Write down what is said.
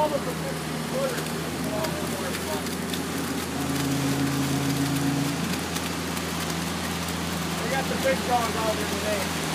all of the 15 footers. Uh, we got the big dogs out here today.